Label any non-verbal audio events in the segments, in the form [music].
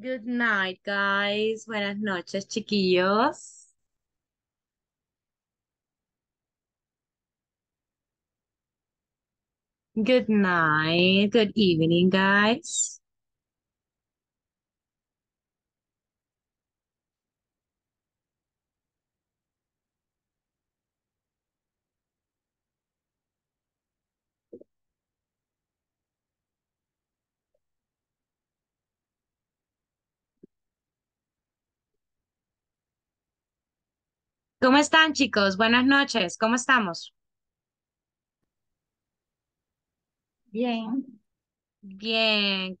Good night, guys. Buenas noches, chiquillos. Good night. Good evening, guys. ¿Cómo están, chicos? Buenas noches. ¿Cómo estamos? Bien. Bien.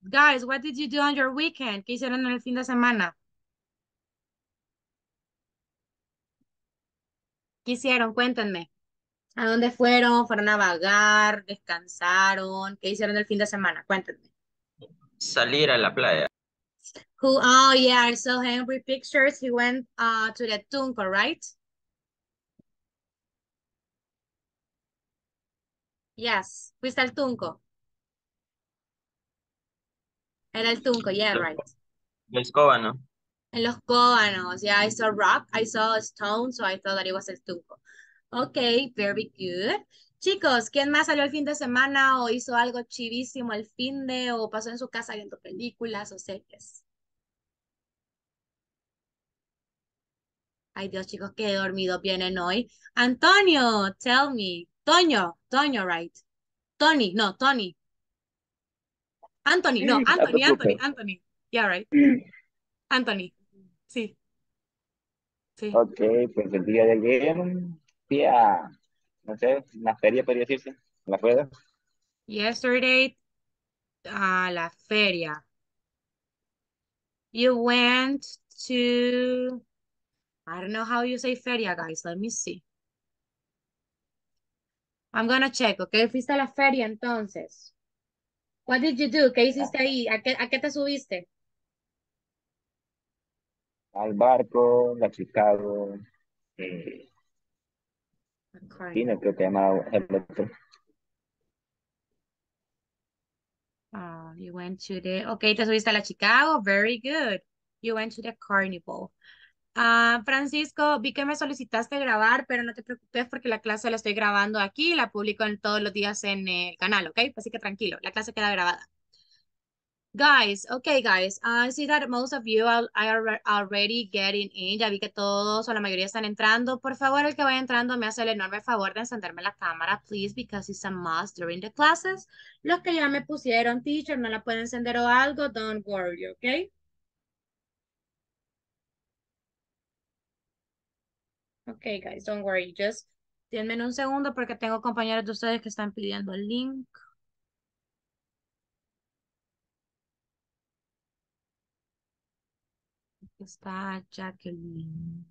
Guys, what did you do on your weekend? ¿Qué hicieron en el fin de semana? ¿Qué hicieron? Cuéntenme. ¿A dónde fueron? ¿Fueron a vagar? ¿Descansaron? ¿Qué hicieron el fin de semana? Cuéntenme. Salir a la playa. Who, oh yeah, I saw Henry pictures. He went uh, to the Tunco, right? Yes. ¿Fuiste al Tunco? Era el Tunco, yeah, right. La escoba, ¿no? En los Cóbanos, yeah, I saw rock, I saw stone, so I thought that it was el Tunco. Okay, very good. Chicos, ¿quién más salió el fin de semana o hizo algo chivísimo el fin de o pasó en su casa viendo películas o series? Ay, Dios, chicos, qué dormidos vienen hoy. Antonio, tell me. Toño, Toño, right? Tony, no, Tony. Anthony, no, [laughs] Anthony, Anthony, Anthony. Yeah, right. [laughs] Anthony. Sí. Sí. Ok, pues el día de ayer fui a, no sé, una feria podría decirse, ¿la rueda? Yesterday, a la feria. You went to, I don't know how you say feria, guys. Let me see. I'm gonna check, okay? Fuiste a la feria entonces. What did you do? ¿Qué hiciste ahí? ¿A qué, a qué te subiste? Al barco, la Chicago, eh, China, creo que llamaba el otro. Ah, you went to the, okay, te subiste a la Chicago, very good. You went to the carnival. Ah, Francisco, vi que me solicitaste grabar, pero no te preocupes porque la clase la estoy grabando aquí, la publico en todos los días en el canal, ¿ok? Así que tranquilo, la clase queda grabada. Guys, okay, guys, I see that most of you are, already getting in. Ya vi que todos o la mayoría están entrando. Por favor, el que vaya entrando me hace el enorme favor de encenderme la cámara, please, because it's a must during the classes. Los que ya me pusieron, teacher, no la pueden encender o algo, don't worry, okay? Okay, guys, don't worry. Just denme un segundo porque tengo compañeros de ustedes que están pidiendo el link. Está Jacqueline.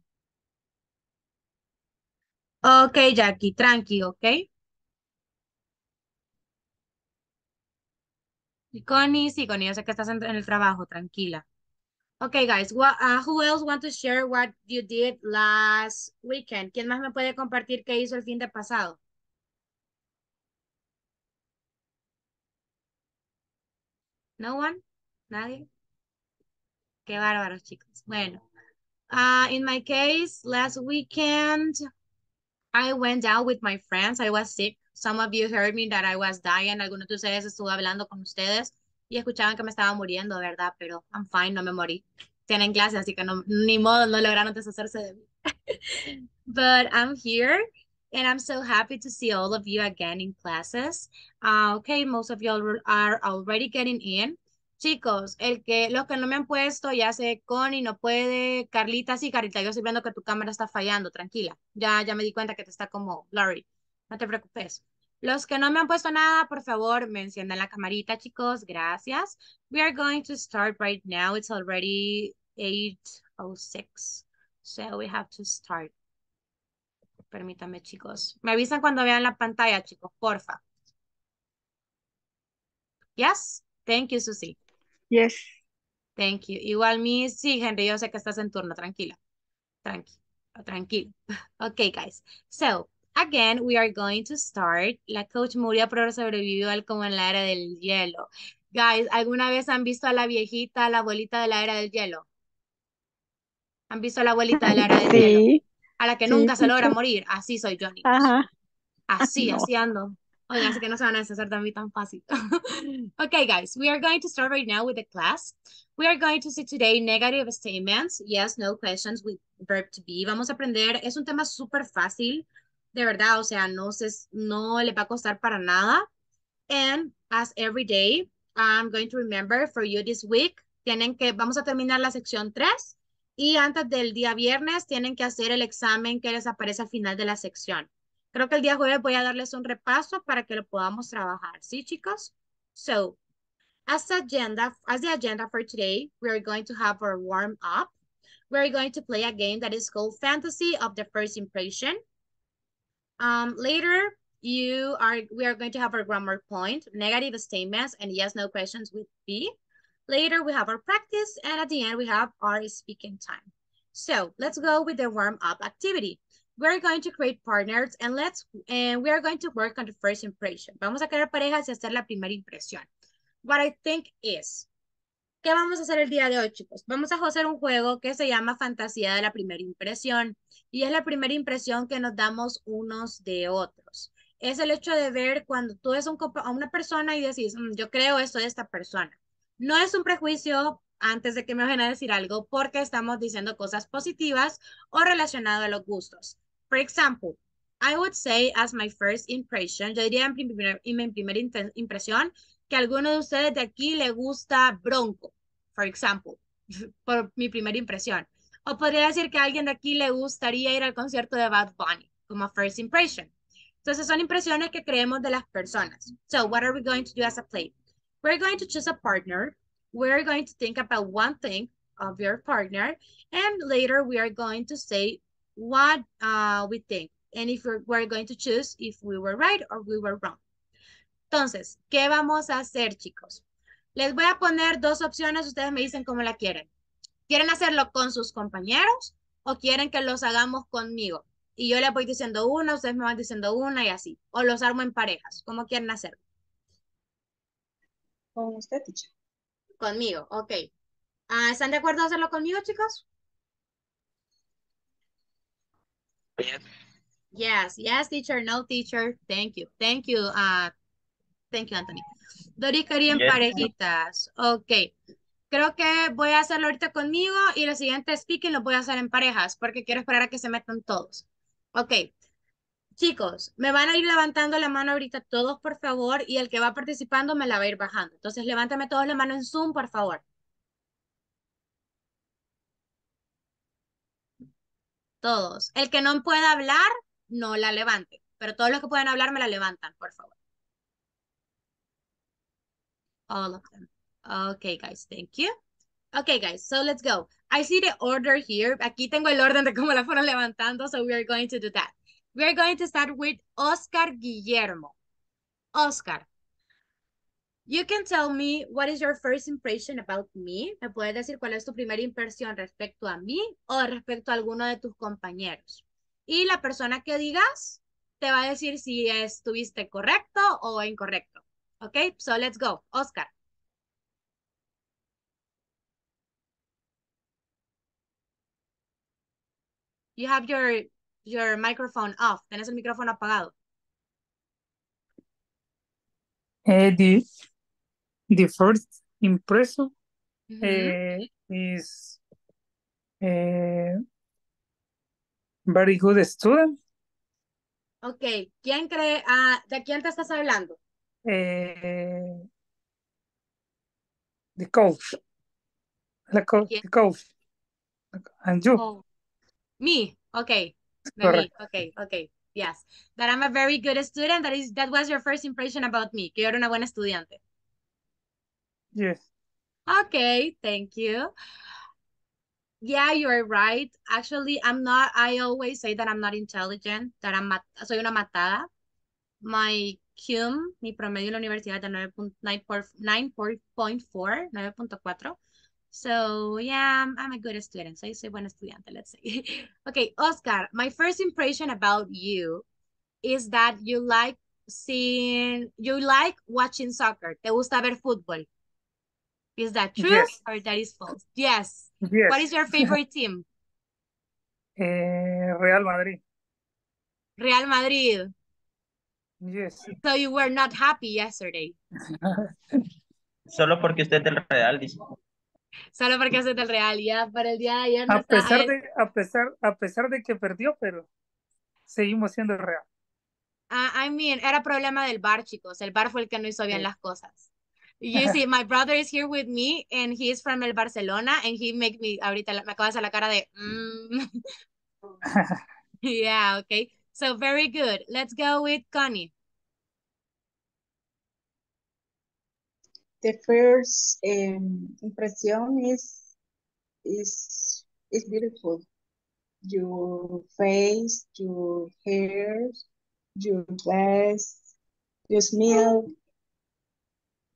Ok, Jackie, tranqui, ok. Y Connie, sí, Connie, yo sé que estás en, el trabajo, tranquila. Okay, guys, uh, who else want to share what you did last weekend? ¿Quién más me puede compartir qué hizo el fin de pasado? No one? Nadie? Qué bárbaros, chicos. Bueno, uh, in my case, last weekend, I went out with my friends. I was sick. Some of you heard me that I was dying. Algunos de ustedes estuve hablando con ustedes y escuchaban que me estaba muriendo, ¿verdad? Pero I'm fine, no me morí. Tienen clase, así que no, ni modo, no lograron deshacerse de mí. [laughs] But I'm here and I'm so happy to see all of you again in classes. Uh, okay, most of you are already getting in. Chicos, el que, los que no me han puesto, ya sé, Connie no puede, Carlita sí, Carlita, yo estoy viendo que tu cámara está fallando, tranquila. Ya, ya me di cuenta que te está como blurry. No te preocupes. Los que no me han puesto nada, por favor, me enciendan la camarita, chicos. Gracias. We are going to start right now. It's already 8.06. So we have to start. Permítanme, chicos. Me avisan cuando vean la pantalla, chicos, porfa. Yes? Thank you, Susie. Yes. Thank you. Igual mi, sí, Henry, yo sé que estás en turno, tranquila. Tranquilo, tranquilo. [laughs] Okay, guys. So, again, we are going to start. La coach murió, pero sobrevivió al como en la era del hielo. Guys, ¿alguna vez han visto a la viejita, la abuelita de la era del hielo? ¿Han visto a la abuelita de la era del hielo? Sí. A la que Sí, nunca se logra morir. Así soy yo. Así, [laughs] No. así ando. Oigan, así que no se van a deshacer tan fácil. [laughs] okay, guys, we are going to start right now with the class. We are going to see today negative statements, yes, no questions with verb to be. Vamos a aprender, es un tema súper fácil, de verdad, o sea, no, se, no le va a costar para nada. And as every day, I'm going to remember for you this week, tienen que, vamos a terminar la sección 3 y antes del día viernes tienen que hacer el examen que les aparece al final de la sección. Creo que el día jueves voy a darles un repaso para que lo podamos trabajar. ¿Sí, chicos? So, as agenda, as the agenda for today, we are going to have our warm up. We are going to play a game that is called Fantasy of the First Impression. Um, later, you are we are going to have our grammar point, negative statements, and yes, no questions with B. Later, we have our practice, and at the end, we have our speaking time. So let's go with the warm up activity. We're going to create partners and let's and we are going to work on the first impression. Vamos a crear parejas y hacer la primera impresión. What I think is, ¿qué vamos a hacer el día de hoy, chicos? Vamos a hacer un juego que se llama Fantasía de la Primera Impresión y es la primera impresión que nos damos unos de otros. Es el hecho de ver cuando tú ves a una persona y decís, mm, yo creo esto de esta persona. No es un prejuicio antes de que me vayan a decir algo porque estamos diciendo cosas positivas o relacionado a los gustos. For example, I would say as my first impression, yo diría en, primer, en mi primera impresión que alguno de ustedes de aquí le gusta Bronco, for example, [laughs] por mi primera impresión. O podría decir que a alguien de aquí le gustaría ir al concierto de Bad Bunny, como first impression. Entonces son impresiones que creemos de las personas. So what are we going to do as a play? We're going to choose a partner. We're going to think about one thing of your partner. And later we are going to say what uh, we think. And if we're, going to choose if we were right or we were wrong. Entonces, ¿qué vamos a hacer, chicos? Les voy a poner dos opciones, ustedes me dicen cómo la quieren. ¿Quieren hacerlo con sus compañeros o quieren que los hagamos conmigo? Y yo les voy diciendo una, ustedes me van diciendo una y así. O los armo en parejas. ¿Cómo quieren hacerlo? Con usted, teacher. Conmigo, ok. Uh, ¿Están de acuerdo a hacerlo conmigo, chicos? Yes. Yes, yes, teacher, no, teacher. Thank you, thank you, uh, thank you, Anthony. Doris quería en Yes. parejitas. Ok. Creo que voy a hacerlo ahorita conmigo y el siguiente speaking lo voy a hacer en parejas porque quiero esperar a que se metan todos. Ok. Chicos, me van a ir levantando la mano ahorita todos, por favor, y el que va participando me la va a ir bajando. Entonces, levántame todos la mano en Zoom, por favor. Todos. El que no pueda hablar, no la levante. Pero todos los que pueden hablar me la levantan, por favor. All of them. Okay, guys, thank you. Okay, guys, so let's go. I see the order here. Aquí tengo el orden de cómo la fueron levantando, so we are going to do that. We are going to start with Oscar Guillermo. Oscar, you can tell me what is your first impression about me. ¿Me puedes decir cuál es tu primera impresión respecto a mí o respecto a alguno de tus compañeros? Y la persona que digas te va a decir si estuviste correcto o incorrecto. Okay, so let's go. Oscar. You have your, your microphone off. Tienes el micrófono apagado. Uh, the, first impression Ujú. uh, is uh, very good student. Ok, ¿quién cree? ah, ¿De quién te estás hablando? Uh, the coach. The, co ¿Quién? the coach. And you. Oh, me. Okay. De me. Correct. Okay, okay. Yes. That I'm a very good student. That is that was your first impression about me. Que yo era una buena estudiante. Yes. Okay, thank you. Yeah, you're right. Actually, I'm not, I always say that I'm not intelligent, that I'm, soy una matada. My cum, mi promedio en la universidad de 9.4, 9.4. So, yeah, I'm, I'm a good student. Soy, soy buena estudiante, let's say. [laughs] okay, Oscar, my first impression about you is that you like seeing, you like watching soccer. Te gusta ver fútbol. Is that true Yes. or that is false? Yes. Yes. What is your favorite team? [laughs] Eh, Real Madrid. Real Madrid. Yes. So you were not happy yesterday. [laughs] Solo porque usted es del Real, dice. Solo porque es del Real. Ya para el día de ayer no A pesar de, a pesar, a pesar de que perdió, pero seguimos siendo real. Ah, I mean, era problema del bar, chicos. El bar fue el que no hizo bien las cosas. You see, [laughs] my brother is here with me and he is from el Barcelona and he make me, ahorita la- me acaba de hacer la cara de, mm. [laughs] yeah, okay. So very good. Let's go with Connie. The first um, impression is is is beautiful. Your face, your hair, your dress, your smell.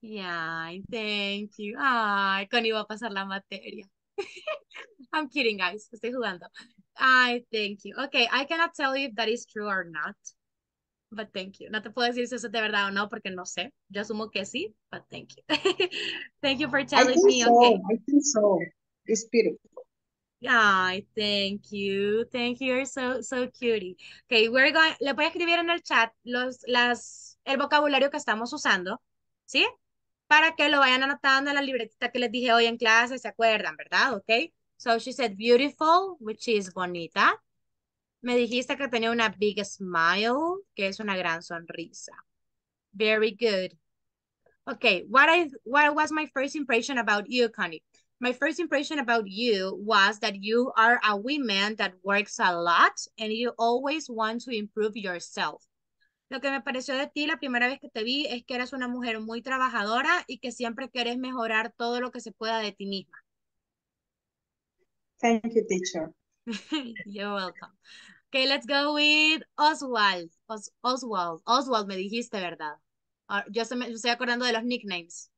Yeah, thank you. Ay, Connie va a pasar la materia. [laughs] I'm kidding, guys. Estoy jugando. Ay, thank you. Okay, I cannot tell you if that is true or not. But thank you. No te puedo decir si eso es de verdad o no porque no sé. Yo asumo que sí, but thank you. [laughs] thank you for I telling think me. so. Okay. I think so. It's beautiful. Ay, thank you. Thank you. You're so, so cutie. Okay, we're going, le voy a escribir en el chat los, las, el vocabulario que estamos usando, ¿sí? Para que lo vayan anotando en la libretita que les dije hoy en clase, ¿se acuerdan, verdad? Okay. So she said beautiful, which is bonita. Me dijiste que tenía una big smile, que es una gran sonrisa. Very good. Okay, what I what was my first impression about you, Connie? My first impression about you was that you are a woman that works a lot and you always want to improve yourself. Lo que me pareció de ti la primera vez que te vi es que eres una mujer muy trabajadora y que siempre quieres mejorar todo lo que se pueda de ti misma. Thank you, teacher. [laughs] You're welcome. Okay, let's go with Oswald. Os Oswald. Oswald me dijiste, ¿verdad? Ah, yo se me estoy acordando de los nicknames.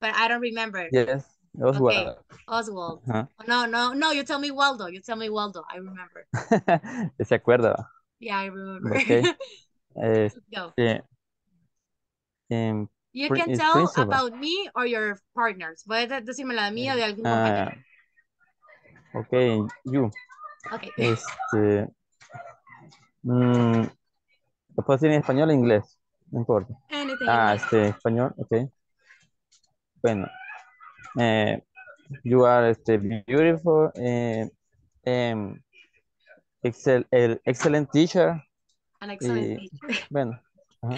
But I don't remember. Yes, Oswald. Oswald. Ajá. No, no, no, you tell me Waldo. You tell me Waldo. I remember. [laughs] ¿Se acuerda? Yeah, I remember. Ok. [laughs] Let's go. Este, em, You can tell principal. about me or your partners. Puedes de- decirme la de mí o de algún compañero. ah, ok, you. Okay. Este, mm, ¿lo puedo decir en español o en inglés? No importa. Anything. Ah, este, español, ok. Bueno, eh, you are este, beautiful, eh, em, excel, el excellent teacher. An excellent teacher. Bueno, ajá,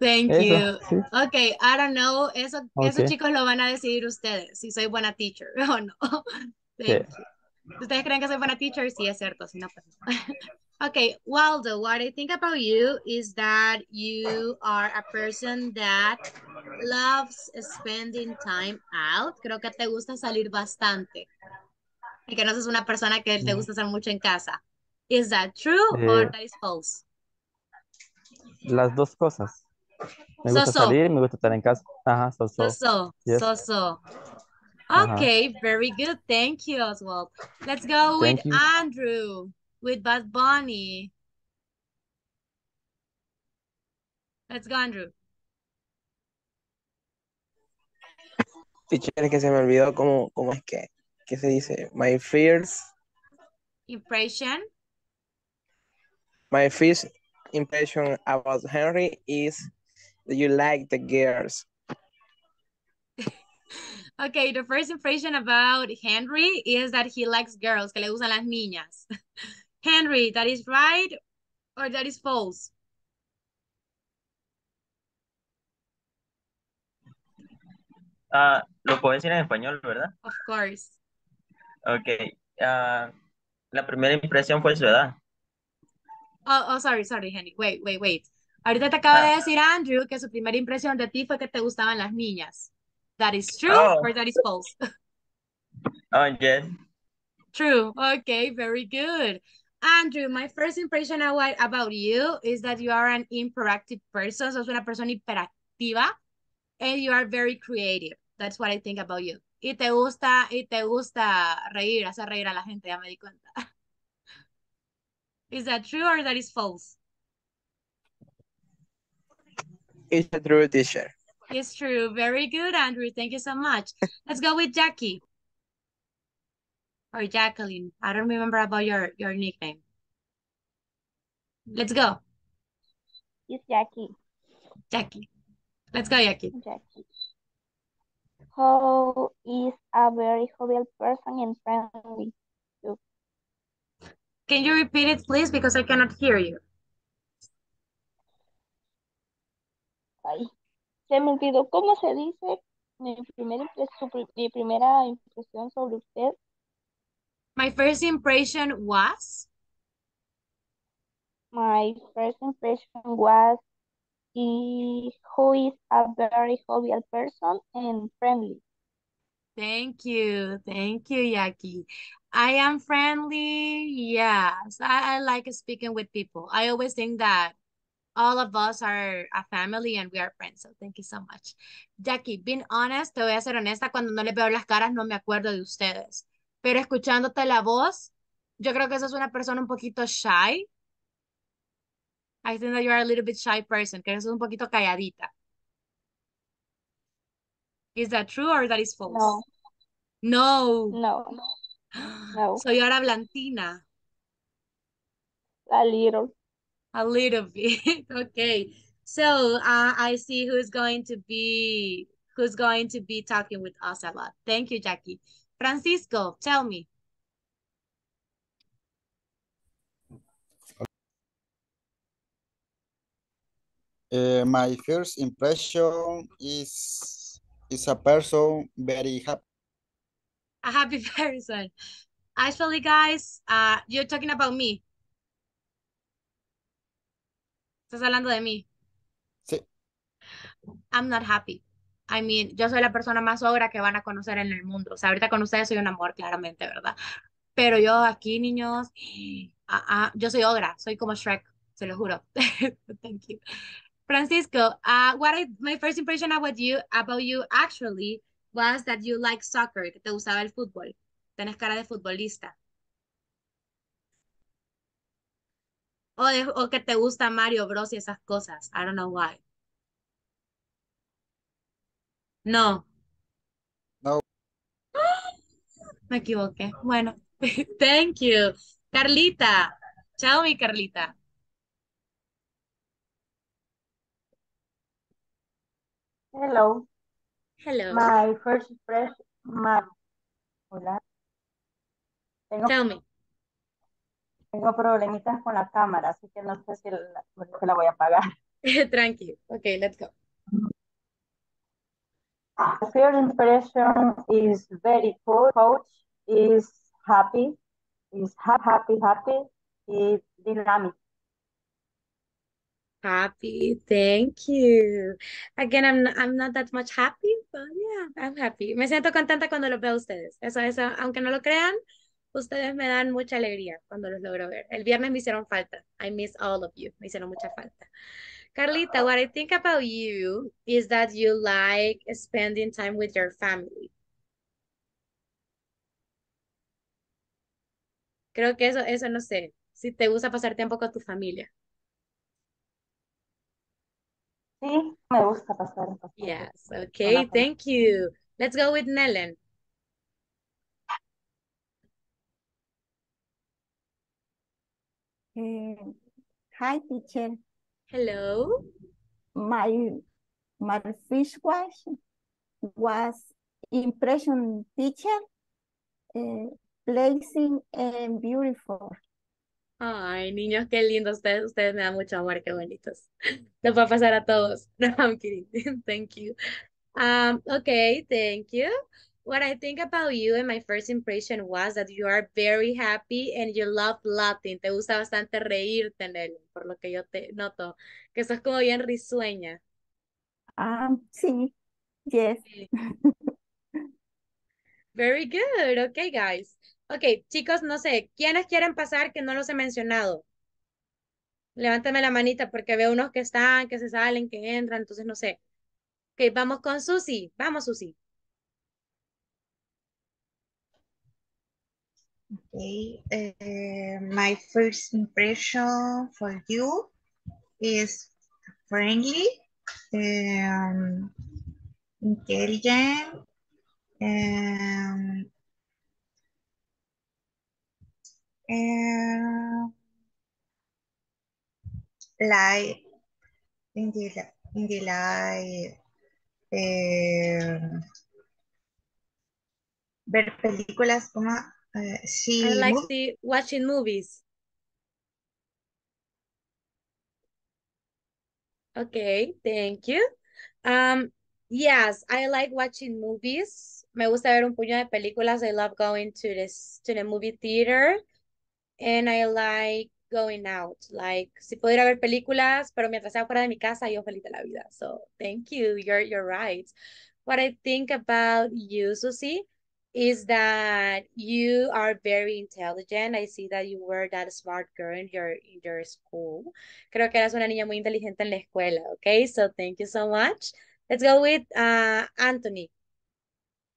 Thank eso, you. sí. Okay, I don't know. Eso, eso Ok. chicos lo van a decidir ustedes, si soy buena teacher [laughs] o no. Thank you. ¿Ustedes creen que soy buena teacher? Sí, es cierto. Si no, pues no. [laughs] Okay, Waldo, what I think about you is that you are a person that loves spending time out. Creo que te gusta salir bastante. Y que no sos una persona que te Mm. gusta estar mucho en casa. Is that true or Eh, that is false? Las dos cosas. Me gusta so. salir, me gusta estar en casa. Ajá, so, so. So, so, Yes. so, so. Ajá. Okay, very good. Thank you, Oswald. Let's go with Thank you. Andrew, with Bad Bunny. Let's go, Andrew. Teacher, es que se me olvidó cómo, cómo es que, que se dice. My first, Impression. my first impression about Henry is that you like the girls. [laughs] Okay, the first impression about Henry is that he likes girls, que le gustan las niñas. [laughs] Henry, that is right or that is false? Ah, lo puedo decir en español, ¿verdad? Of course. Ok. ah, la primera impresión fue su edad. Oh, oh, sorry, sorry, Henry. Wait, wait, wait. Ahorita te acaba de Ah. decir Andrew que su primera impresión de ti fue que te gustaban las niñas. That is true Oh. or that is false? [laughs] Oh, yes. True. Okay, very good. Andrew, my first impression about, about you is that you are an hyperactive person. Sos una persona hiperactiva and you are very creative. That's what I think about you. Y te gusta, y te gusta reír, hacer reír a la gente, ya me di cuenta. [laughs] Is that true or that is false? It's a true teacher. It's true. Very good, Andrew. Thank you so much. Let's go with Jackie. Or Jacqueline. I don't remember about your, your nickname. Let's go, It's Jackie. Jackie. Let's go, Jackie. Jackie. How is a very jovial person and friendly? Can you repeat it, please? Because I cannot hear you. Ay, se me olvidó cómo se dice mi primera, su mi primera impresión sobre usted. My first impression was My first impression was he who is a very jovial person and friendly. Thank you. Thank you, Jackie. I am friendly. Yes, I, I like speaking with people. I always think that all of us are a family and we are friends. So thank you so much. Jackie, being honest, te voy a ser honesta, cuando no les veo las caras no me acuerdo de ustedes. Pero escuchándote la voz, yo creo que sos una persona un poquito shy. I think that you are a little bit shy person, que sos un poquito calladita. Is that true or that is false? No, No. no, no. [gasps] are a blantina. a little. A little bit. [laughs] Okay. So uh, I see who's going to be who's going to be talking with us a lot. Thank you, Jackie. Francisco, tell me. Uh, my first impression is is a person very happy. A happy [laughs] person. Actually, guys, uh, you're talking about me. Estás hablando de mí. Sí. I'm not happy. I mean, yo soy la persona más ogra que van a conocer en el mundo. O sea, ahorita con ustedes soy un amor, claramente, ¿verdad? Pero yo aquí, niños, [gasps] ah, ah, yo soy ogra, soy como Shrek, se lo juro. [laughs] Thank you. Francisco, uh, what I, my first impression about you, about you actually was that you like soccer, que te gustaba el fútbol. Tienes cara de futbolista. O, de- o que te gusta Mario Bros y esas cosas. I don't know why. No. No. [gasps] Me equivoqué. Bueno, [laughs] thank you. Carlita. Chao, mi Carlita. Hello. Hello. My first impression, my, hola. Tengo, Tell me. tengo problemitas con la cámara, así que no sé si la, voy a apagar. [laughs] Tranqui. Okay, let's go. The first impression is very cool. Coach is happy, is ha- happy, happy, is dynamic. Happy, thank you. Again, I'm not, I'm not that much happy, but yeah, I'm happy. Me siento contenta cuando los veo a ustedes. Eso, eso, aunque no lo crean, ustedes me dan mucha alegría cuando los logro ver. El viernes me hicieron falta. I miss all of you. Me hicieron mucha falta. Carlita, what I think about you is that you like spending time with your family. Creo que eso, eso no sé. Si te gusta pasar tiempo con tu familia. Sí, me gusta pasar. pasar Yes, okay, con thank you. Let's go with Nellen. Eh, hi, teacher. Hello. My my first question was impression teacher, eh, placing and beautiful. Ay, niños, qué lindos ustedes. Ustedes me dan mucho amor, qué bonitos. Los va a pasar a todos. [laughs] No, I'm kidding. [laughs] Thank you. Um, okay, thank you. What I think about you and my first impression was that you are very happy and you love laughing. Te gusta bastante reírte, Nellen, por lo que yo te noto. Que sos como bien risueña. Um, sí, yes. Very good. Okay, guys. Okay, chicos, no sé, ¿quiénes quieren pasar que no los he mencionado? Levántame la manita porque veo unos que están, que se salen, que entran, entonces no sé. Ok, vamos con Susi. Vamos, Susi. Okay, uh, my first impression for you is friendly, um, intelligent, um, and like in the in the like um, ver películas como uh, sí I like the watching movies. Okay, thank you. Um, yes, I like watching movies. Me gusta ver un puño de películas. I love going to this to the movie theater. And I like going out. Like, si puedo ir ver películas, pero mientras sea fuera de mi casa, yo feliz de la vida. So, thank you. You're you're right. What I think about you, Susie, is that you are very intelligent. I see that you were that smart girl in your in your school. Creo que eras una niña muy inteligente en la escuela, okay? So thank you so much. Let's go with uh, Anthony.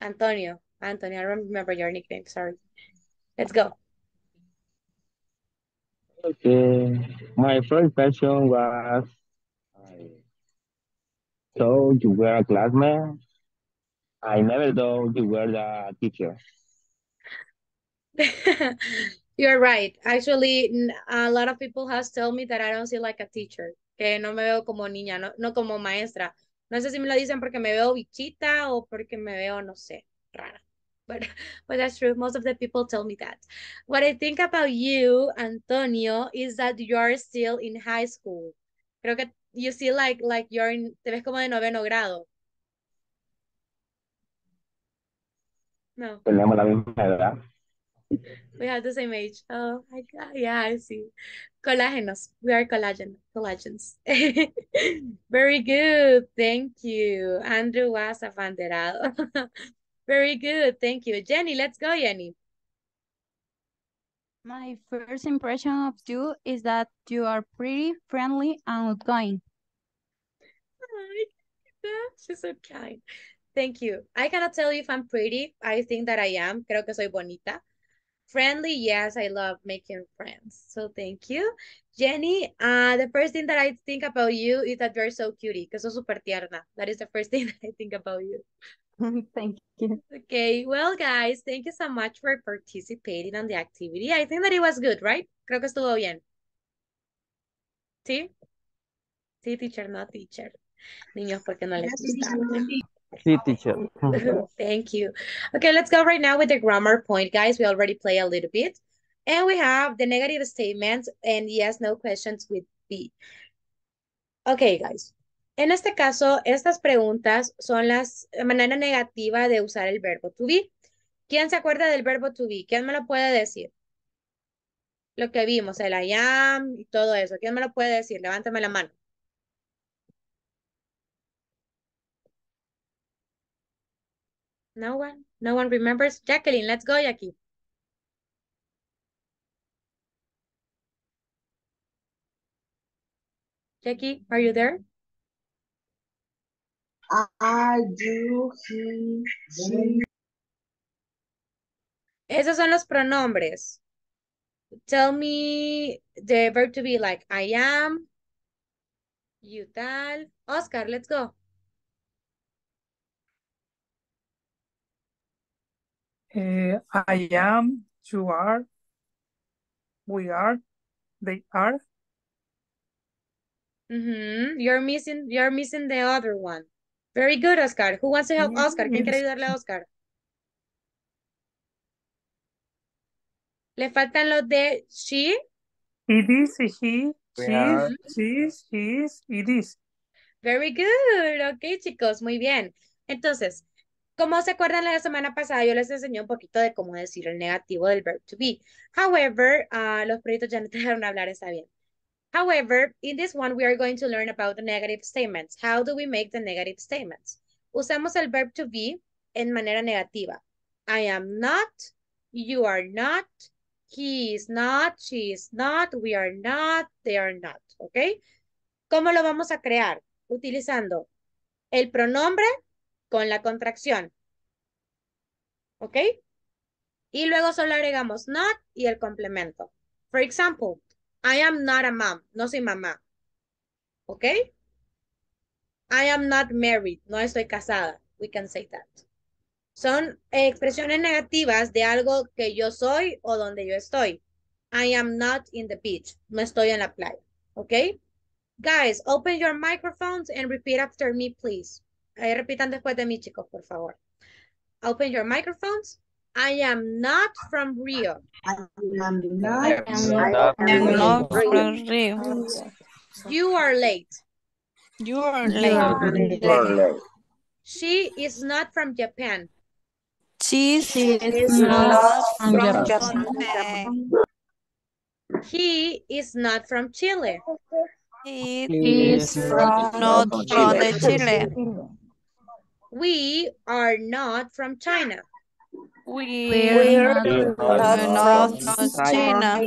Antonio. Anthony, I don't remember your nickname, sorry. Let's go. Okay. My first question was, I thought you were a classmate. I never thought you were the teacher. [laughs] You're right. Actually, a lot of people has told me that I don't see like a teacher, que no me veo como niña, no, no como maestra. No sé si me lo dicen porque me veo bichita o porque me veo, no sé, rara. But, [laughs] but that's true. Most of the people tell me that. What I think about you, Antonio, is that you are still in high school. Creo que you see like, like you're in, te ves como de noveno grado. No. Tenemos la misma edad. We have the same age. Oh my God. Yeah, I see. Colágenos. We are collagen, collagens. [laughs] Very good. Thank you. Andrew was abanderado. [laughs] Very good. Thank you. Jenny, let's go, Jenny. My first impression of you is that you are pretty, friendly, and outgoing. She's so kind. Thank you. I cannot tell you if I'm pretty. I think that I am. Creo que soy bonita. Friendly, yes, I love making friends. So thank you. Jenny, uh, the first thing that I think about you is that you're so cutie, que sos súper tierna. That is the first [laughs] thing that I think about you. [laughs] Thank you. Okay, well, guys, thank you so much for participating on the activity. I think that it was good, right? Creo que estuvo bien. ¿Sí? Sí, teacher, no teacher. Niños, porque no les gusta. Sí, teacher. [laughs] Thank you. Okay, let's go right now with the grammar point, guys. We already play a little bit. And we have the negative statements and yes, no questions with be. Okay, guys. En este caso, estas preguntas son las la manera negativa de usar el verbo to be. ¿Quién se acuerda del verbo to be? ¿Quién me lo puede decir? Lo que vimos, el I am y todo eso. ¿Quién me lo puede decir? Levántame la mano. No one? No one remembers? Jacqueline, let's go, Jackie. Jackie, are you there? I, you, he, she. Esos son los pronombres. Tell me the verb to be like I am, you tal. Oscar, let's go. Eh, I am, you are, we are, they are. Mhm, You're missing, you're missing the other one. Very good, Oscar. Who wants to help Oscar? ¿Quién quiere ayudarle a Oscar? Le faltan los de she. It is, he, she, she's, he is, it is. Very good. Ok, chicos, muy bien. Entonces, como se acuerdan la semana pasada, yo les enseñé un poquito de cómo decir el negativo del verb to be. However, ah, los proyectos ya no [laughs] te dejaron hablar, está bien. However, in this one, we are going to learn about the negative statements. How do we make the negative statements? Usamos el verb to be en manera negativa. I am not, you are not, he is not, she is not, we are not, they are not, ¿ok? ¿Cómo lo vamos a crear? Utilizando el pronombre con la contracción, ¿ok? Y luego solo agregamos not y el complemento. For example, I am not a mom, no soy mamá, ¿ok? I am not married, no estoy casada. We can say that. Son expresiones negativas de algo que yo soy o donde yo estoy. I am not in the beach. No estoy en la playa. ¿Ok? Guys, open your microphones and repeat after me, please. Ahí repitan después de mí, chicos, por favor. Open your microphones. I am not from Rio. I am not. I am not from from Rio. You are late. You are You are late. late. She is not from Japan. She She is is not not from from Japan. Japan. He is not from Chile. He He is is from from not from the Chile. We are not from China. We We're are not not from from China.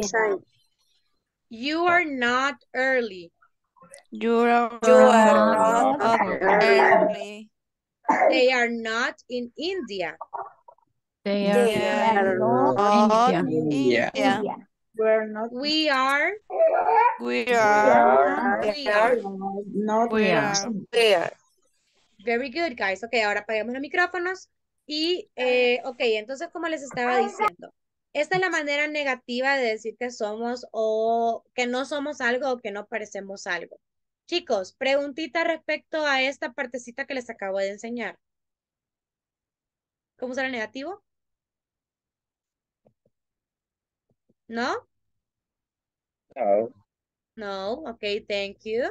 You are not early. You are You are not not early. They are not in India. They They are are not not India. India. We're not. We are, We We are are we are. Not. We are Very good, guys. Ok, ahora apagamos los micrófonos. Y, eh, ok, entonces, como les estaba diciendo, esta es la manera negativa de decir que somos o que no somos algo o que no parecemos algo. Chicos, preguntita respecto a esta partecita que les acabo de enseñar. ¿Cómo será el negativo? ¿No? No. No, ok, thank you.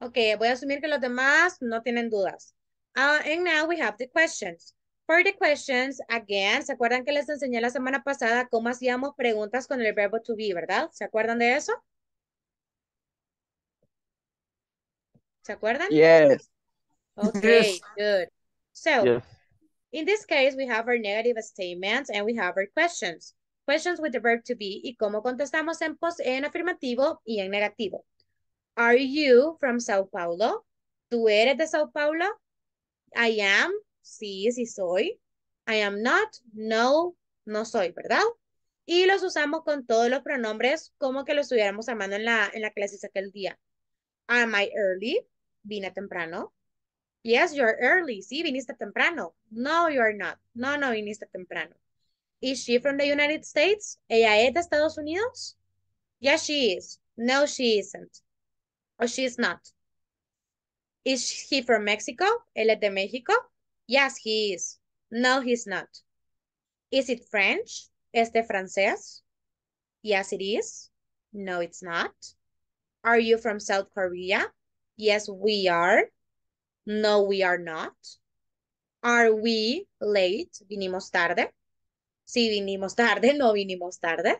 Ok, voy a asumir que los demás no tienen dudas. Uh, and now we have the questions. For the questions, again, ¿se acuerdan que les enseñé la semana pasada cómo hacíamos preguntas con el verbo to be, verdad? ¿Se acuerdan de eso? ¿Se acuerdan? Yes. Okay, good. So, Yes. in this case, we have our negative statements and we have our questions. Questions with the verb to be y cómo contestamos en, pos en afirmativo y en negativo. Are you from Sao Paulo? ¿Tú eres de Sao Paulo? I am. Sí, sí soy. I am not. No, no soy, ¿verdad? Y los usamos con todos los pronombres como que lo estuviéramos armando en la, en la clase aquel día. Am I early? Vine temprano. Yes, you're early. Sí, viniste temprano. No, you're not. No, no viniste temprano. Is she from the United States? ¿Ella es de Estados Unidos? Yes, she is. No, she isn't. Or she is not. Is he from Mexico? ¿Él es de México? Yes, he is. No, he's not. Is it French? ¿Es de francés? Yes, it is. No, it's not. Are you from South Korea? Yes, we are. No, we are not. Are we late? ¿Vinimos tarde? Sí, vinimos tarde, [laughs] no vinimos tarde.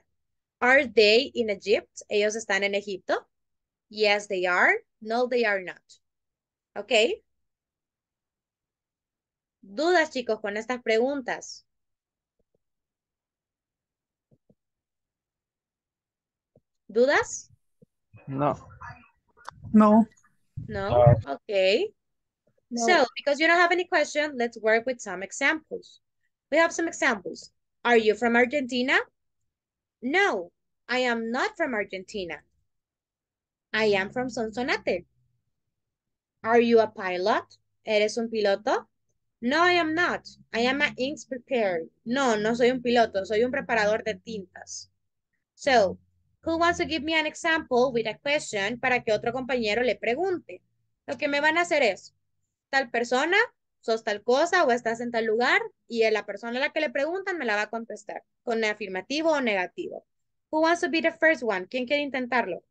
Are they in Egypt? ¿Ellos están en Egipto? Yes, they are. No, they are not. ¿Ok? ¿Dudas, chicos, con estas preguntas? ¿Dudas? No. No. No? Okay. So, because you don't have any question, let's work with some examples. We have some examples. Are you from Argentina? No, I am not from Argentina. I am from Sonsonate. Are you a pilot? ¿Eres un piloto? No, I am not. I am an inks preparer. No, no soy un piloto, soy un preparador de tintas. So, who wants to give me an example with a question para que otro compañero le pregunte? Lo que me van a hacer es, tal persona, sos tal cosa o estás en tal lugar y la persona a la que le preguntan me la va a contestar con afirmativo o negativo. Who wants to be the first one? ¿Quién quiere intentarlo?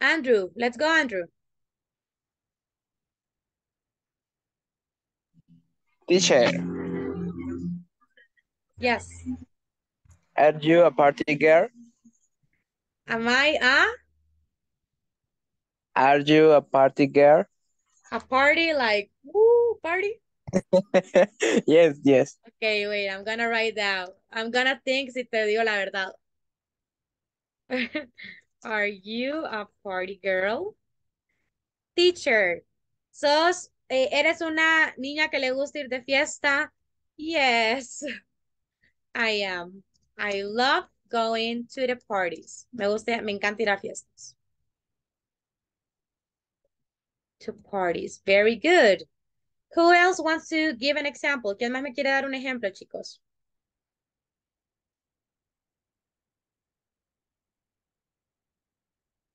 Andrew, let's go Andrew. Teacher, Yes. are you a party girl? Am I a, Are you a party girl? a party like, woo, party? [laughs] yes, yes. Okay, wait, I'm gonna write down. I'm gonna think si te digo la verdad. [laughs] Are you a party girl? Teacher, ¿sos, eh, eres una niña que le gusta ir de fiesta? Yes, [laughs] I am. I love going to the parties. Me gusta, me encanta ir a fiestas. To parties. Very good. Who else wants to give an example? ¿Quién más me quiere dar un ejemplo, chicos?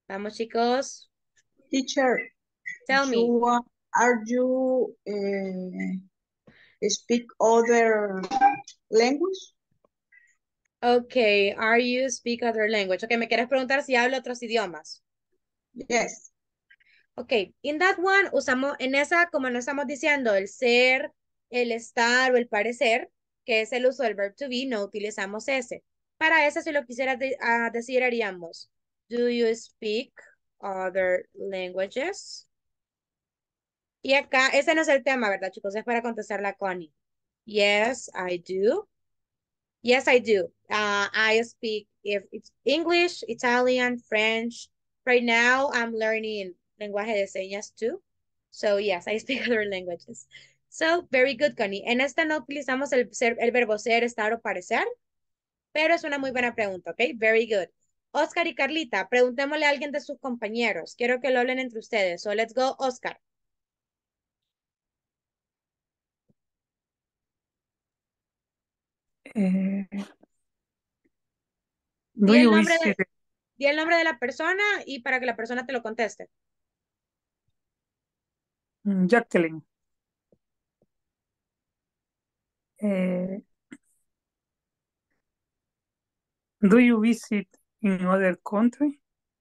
Vamos, chicos. Teacher, Tell me. you are- you uh, speak other language? Okay, are you speak other language? Okay, me quieres preguntar si hablo otros idiomas. Yes. Ok, in that one usamos, en esa, como nos estamos diciendo, el ser, el estar o el parecer, que es el uso del verb to be, no utilizamos ese. Para ese, si lo quisiera de- ah, decir, haríamos, do you speak other languages? Y acá, ese no es el tema, ¿verdad, chicos? Es para contestar la Connie. Yes, I do. Yes, I do. Uh, I speak if it's English, Italian, French. Right now, I'm learning lenguaje de señas too. So yes, I speak [laughs] other languages. So very good, Connie. En esta no utilizamos el, ser, el verbo ser, estar o parecer, pero es una muy buena pregunta, ¿ok? Very good. Oscar y Carlita, preguntémosle a alguien de sus compañeros. Quiero que lo hablen entre ustedes. So let's go, Oscar. Eh, Di do el, you nombre de, visit di el nombre de la persona y para que la persona te lo conteste. mm, Jacqueline? Eh, do you visit in other country?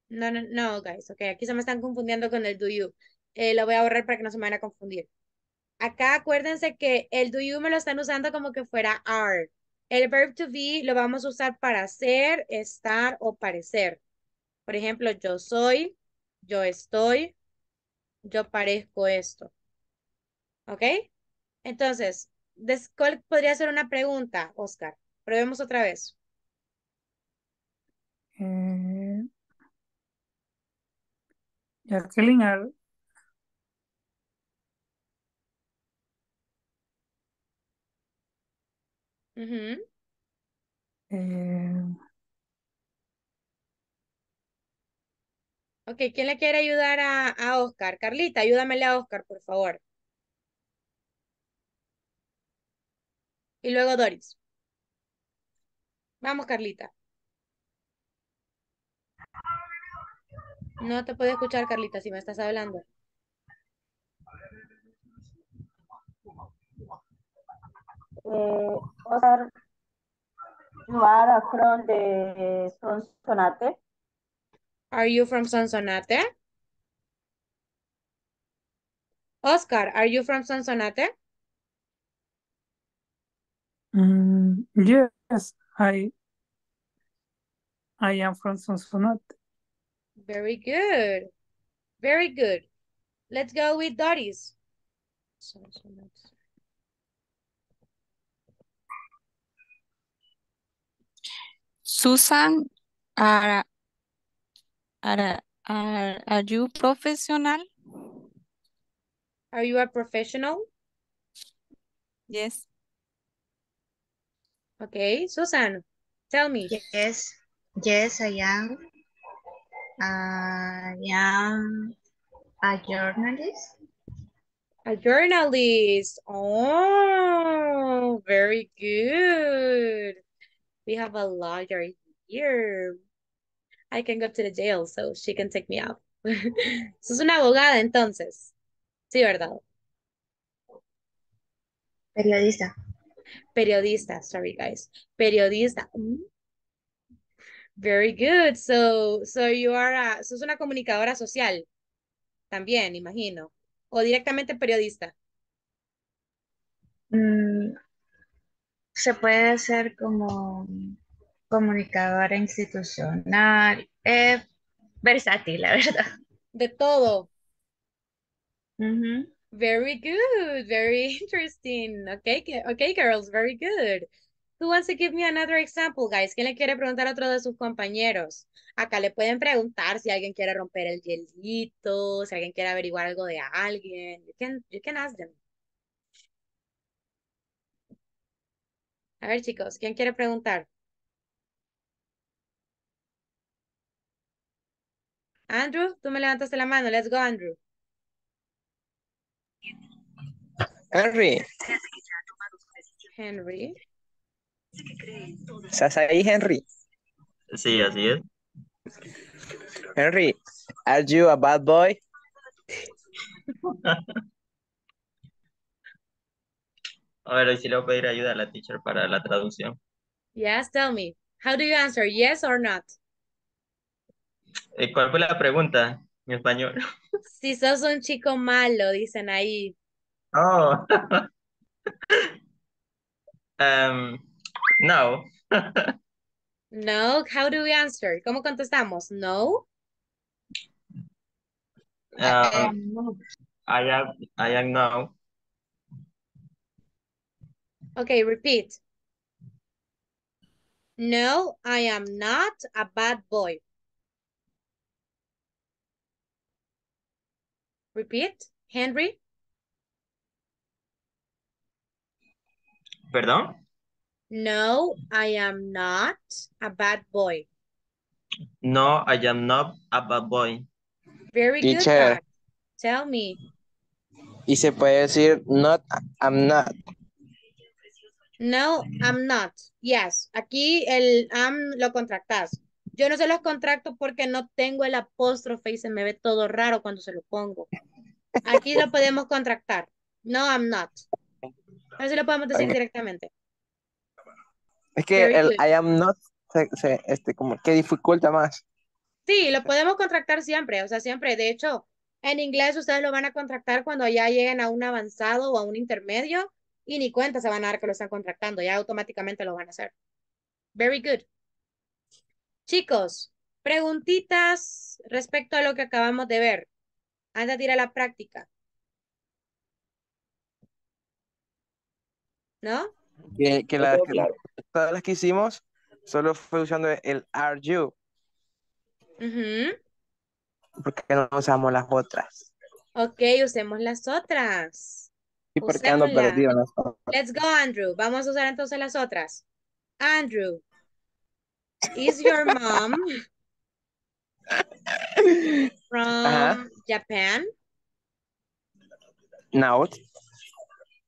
No, no, no, guys, ok, aquí se me están confundiendo con el do you. Eh, lo voy a borrar para que no se me vayan a confundir. Acá acuérdense que el do you me lo están usando como que fuera are. El verb to be lo vamos a usar para ser, estar o parecer. Por ejemplo, yo soy, yo estoy, yo parezco esto. ¿Ok? Entonces, ¿cuál podría ser una pregunta, Oscar? Probemos otra vez. Eh, Jacqueline, Ujú. eh, Ok, ¿quién le quiere ayudar a, a Oscar? Carlita, ayúdamele a Oscar, por favor. Y luego Doris. Vamos, Carlita. No te puedo escuchar, Carlita, si me estás hablando. Eh, Oscar, you are from the Sonsonate. Are you from Sonsonate? Oscar, are you from Sonsonate? mm, yes, I I am from Sonsonate. Very good. Very good. Let's go with Doris. Sonsonate. Susan, are, are, are, are you professional? Are you a professional? Yes. Okay, Susan, tell me. Yes, yes, I am. Uh, I am a journalist. A journalist. Oh, very good. We have a lawyer here. I can go to the jail, so she can take me out. [laughs] Sos una abogada, entonces. Sí, ¿verdad? Periodista. Periodista, sorry guys. Periodista. Mm. Very good. So, so you are a, sos una comunicadora social. También, imagino. O directamente periodista. Mm, se puede ser como comunicadora institucional. Eh, versátil, la verdad. De todo. Very good. Very [laughs] interesting. Okay, okay, girls, very good. Who wants to give me another example, guys? ¿Quién le quiere preguntar a otro de sus compañeros? Acá le pueden preguntar si alguien quiere romper el hielito, si alguien quiere averiguar algo de alguien. You can, you can ask them. A ver, chicos, ¿quién quiere preguntar? Andrew, tú me levantaste la mano. Let's go, Andrew. Henry, Henry. ¿estás ahí, Henry? Sí, así es. Henry, are you a bad boy? [laughs] A ver, hoy sí le voy a pedir ayuda a la teacher para la traducción. Yes, tell me. How do you answer? Yes or not? Eh, ¿Cuál fue la pregunta en español? [laughs] Si sos un chico malo, dicen ahí. Oh. [laughs] um, no. [laughs] No, how do we answer? ¿Cómo contestamos? No. Um, I am, I am no. Okay, repeat. No, I am not a bad boy. Repeat, Henry. ¿Perdón? No, I am not a bad boy. No, I am not a bad boy. Very good. Teacher. guys. Tell me. Y se puede decir not, I'm not. No, I'm not. Yes, aquí el am lo contractas. Yo no se los contracto porque no tengo el apóstrofe y se me ve todo raro cuando se lo pongo. Aquí lo podemos contractar. No, I'm not. Así lo podemos decir directamente. Es que Very el good. I am not se, se- este, como que dificulta más. Sí, lo podemos contractar siempre, o sea, siempre. De hecho, en inglés ustedes lo van a contractar cuando ya lleguen a un avanzado o a un intermedio y ni cuenta se van a dar que lo están contractando, ya automáticamente lo van a hacer. Very good. Chicos, preguntitas respecto a lo que acabamos de ver. Antes de ir a la práctica. ¿No? Que, que las, que todas las que hicimos solo fue usando el are you, Ujú. porque no usamos las otras. Ok, usemos las otras. Porque ando perdido en las otras. Let's go, Andrew. Vamos a usar entonces las otras. Andrew, is your mom [laughs] from Ajá. Japan? Now,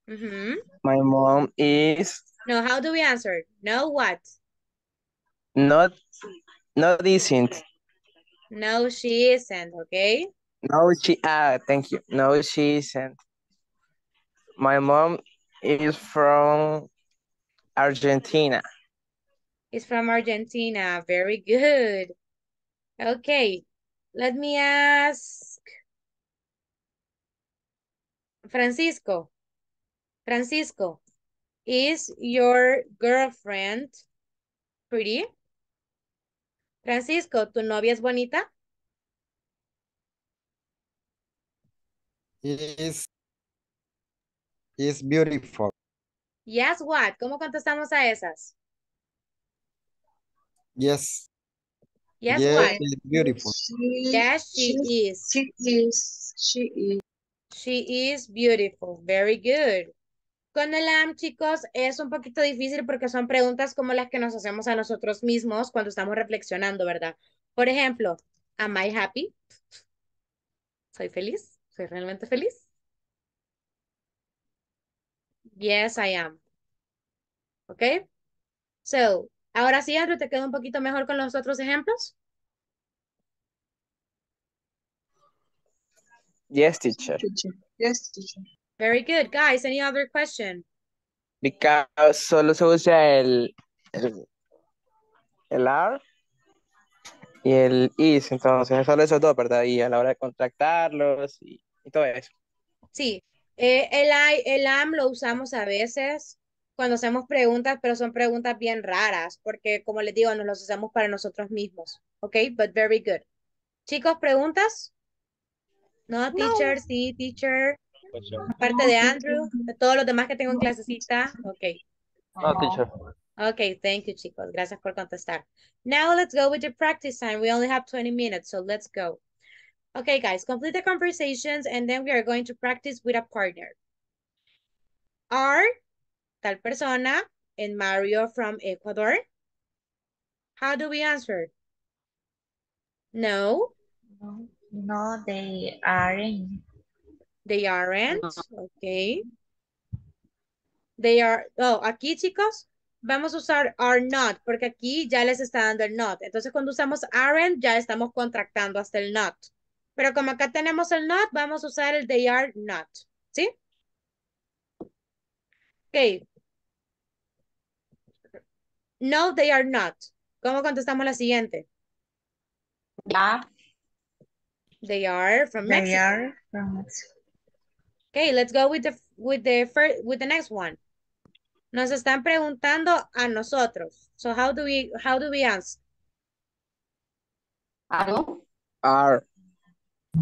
Mhm. my mom is No, how do we answer? No, what? not, not isn't. No, she isn't, okay? No, she, ah, thank you. No, she isn't. My mom is from Argentina. It's from Argentina. Very good. Okay, let me ask Francisco. Francisco, is your girlfriend pretty? Francisco, ¿tu novia es bonita? Is is beautiful. Yes, what? ¿Cómo contestamos a esas? Yes. Yes, yes, what? is beautiful. Yes, she is. She is. She is. She is beautiful. Very good. Con el am, chicos, es un poquito difícil porque son preguntas como las que nos hacemos a nosotros mismos cuando estamos reflexionando, ¿verdad? Por ejemplo, am I happy? ¿Soy feliz? ¿Soy realmente feliz? Yes, I am. ¿Ok? So, ahora sí, Andrew, ¿te quedó un poquito mejor con los otros ejemplos? Yes, teacher. Teacher. Yes, teacher. Very good. Guys, any other question? Because solo se usa el, el, el are y el is, entonces solo esos dos, ¿verdad? Y a la hora de contractarlos y, y todo eso. Sí, eh, el, I- el am lo usamos a veces cuando hacemos preguntas, pero son preguntas bien raras, porque como les digo, nos los hacemos para nosotros mismos. ¿Ok? But very good. Chicos, ¿preguntas? No, teacher, sí, teacher. Aparte de Andrew, de todos los demás que tengo en clasecita. Ok. No, teacher. Okay, thank you, chicos. Gracias por contestar. Now let's go with the practice time. We only have 20 minutes, so let's go. Okay, guys, complete the conversations and then we are going to practice with a partner. Are tal persona and Mario from Ecuador? How do we answer? No, No, no, they aren't. they aren't. Okay. They are, oh, aquí chicos, vamos a usar are not, porque aquí ya les está dando el not. Entonces cuando usamos aren't, ya estamos contractando hasta el not. Pero como acá tenemos el not, vamos a usar el they are not. ¿Sí? Ok. No, they are not. ¿Cómo contestamos la siguiente? Ya. They are from They Mexico. are from Mexico. Okay, let's go with the with the first with the next one. Nos están preguntando a nosotros. So how do we how do we answer? ¿Aló? Are,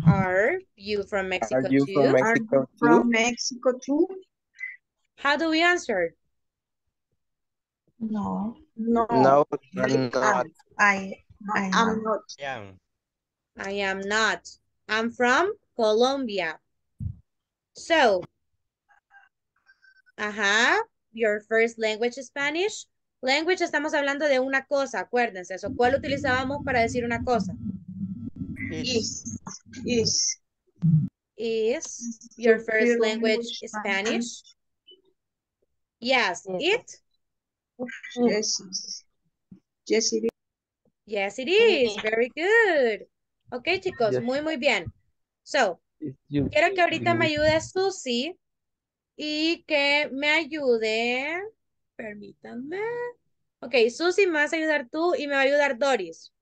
Are you from Mexico are you too? from Are Mexico you from too? Mexico too? How do we answer? No. No. No, I'm not. am. I, I I'm know. not. Yeah. I am not. I'm from Colombia. So, ajá, your first language is Spanish. Language estamos hablando de una cosa, acuérdense. So, ¿Cuál utilizábamos para decir una cosa? Is. Is. Is your first language Spanish? Yes, it? Yes. it- Yes, it is. Yes, it is. Very good. Ok, chicos, Yes. muy, muy bien. So, quiero que ahorita me ayude Susi y que me ayude. Permítanme. Ok, Susi, me vas a ayudar tú y me va a ayudar Doris.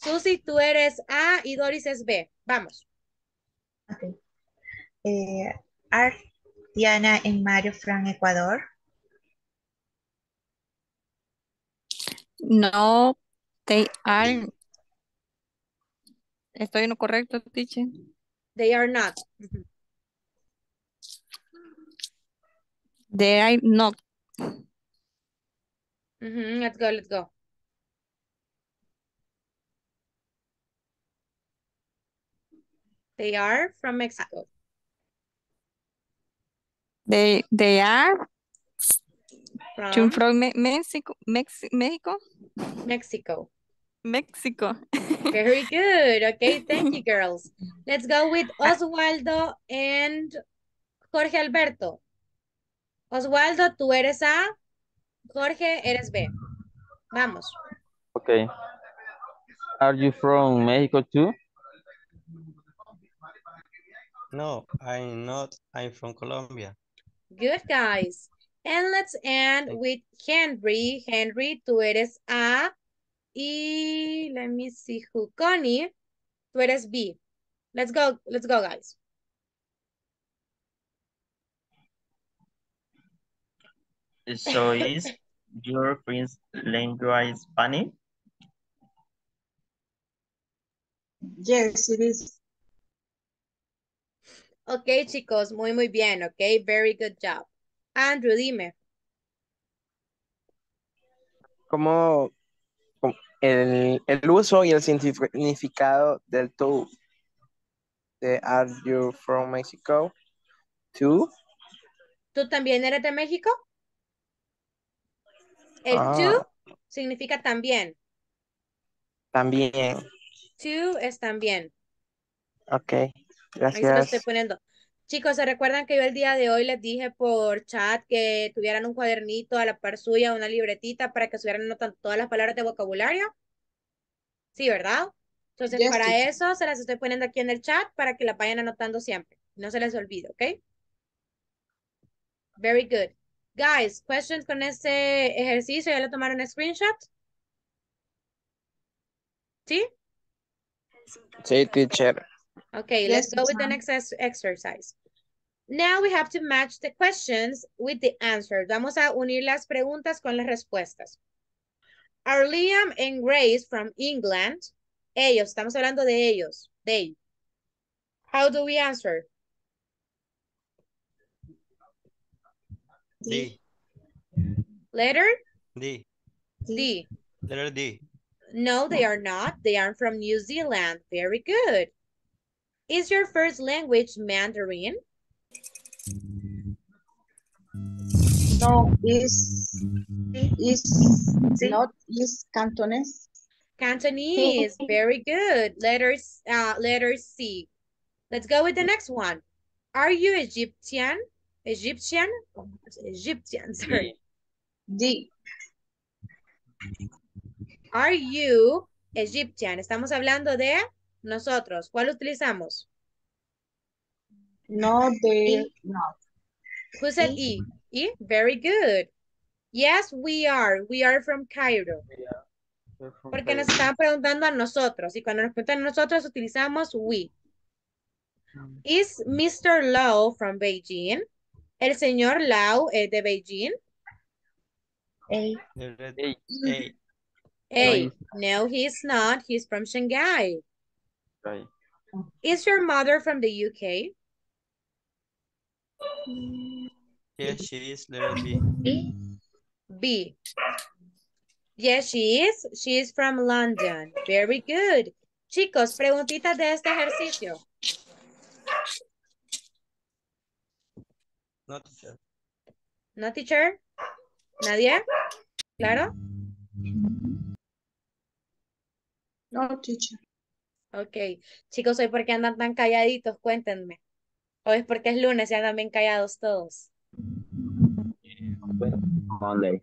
Susi, tú eres A y Doris es B. Vamos. Okay. Eh, are Diana and Mario from Ecuador? No, they are. Estoy en lo correcto, teacher. They are not. They are not. Let's go, let's go. They are from Mexico. They they are From from Me- Mexico, Mex Mexico, Mexico. Mexico. [laughs] Very good. Okay, thank you, [laughs] girls. Let's go with Oswaldo and Jorge Alberto. Oswaldo, tú eres A. Jorge, eres B. Vamos. Okay. Are you from Mexico too? No, I'm not. I'm from Colombia. Good, guys. And let's end with Henry. Henry, tú eres A. Y let me see who. Connie, tú eres B. Let's go, let's go, guys. So [laughs] is your first language Spanish? Yes, it is. Ok, chicos, muy, muy bien, ok. Very good job. Andrew, dime. Como el, el uso y el significado del to. De are you from Mexico too? ¿Tú también eres de México? El Ah. to significa también. También. To es también. Ok, Ahí se lo estoy gracias. poniendo. Chicos, ¿se recuerdan que yo el día de hoy les dije por chat que tuvieran un cuadernito a la par suya, una libretita para que estuvieran anotando todas las palabras de vocabulario? Sí, ¿verdad? Entonces, Yes, para teacher. eso se las estoy poniendo aquí en el chat para que la vayan anotando siempre. No se les olvide, ¿ok? Very good. Guys, questions con este ejercicio, ¿ya lo tomaron screenshot? ¿Sí? Sí, teacher. Okay, Yes, let's go with the next ex- exercise. Now we have to match the questions with the answers. Vamos a unir las preguntas con las respuestas. Are Liam and Grace from England? Ellos, estamos hablando de ellos. They. How do we answer? D. Letter D. D. Letter D. No, they are not. They are from New Zealand. Very good. Is your first language Mandarin? No, is. Is not. Is Cantonese. Cantonese, [laughs] very good. Letters, uh, letter C. Let's go with the next one. Are you Egyptian? Egyptian. Egyptian, [laughs] sorry. D. Are you Egyptian? Estamos hablando de nosotros. ¿Cuál utilizamos? No, de, no. Who said E? E? Very good. Yes, we are. We are from Cairo. Porque nos estaban preguntando a nosotros. Y cuando nos preguntan a nosotros, utilizamos we. Is Mr. Lau from Beijing? ¿El señor Lau es de Beijing? Red A. A. No, he's not. He's from Shanghai. Right. Is your mother from the UK? Yes, she is letter B. B. B. Yes, she is. She is from London. Very good. Chicos, preguntitas de este ejercicio. No, teacher. ¿No, teacher? ¿Nadie? ¿Claro? No, teacher. Ok. Chicos, hoy por qué andan tan calladitos? Cuéntenme. Hoy es porque es lunes y andan bien callados todos. Monday.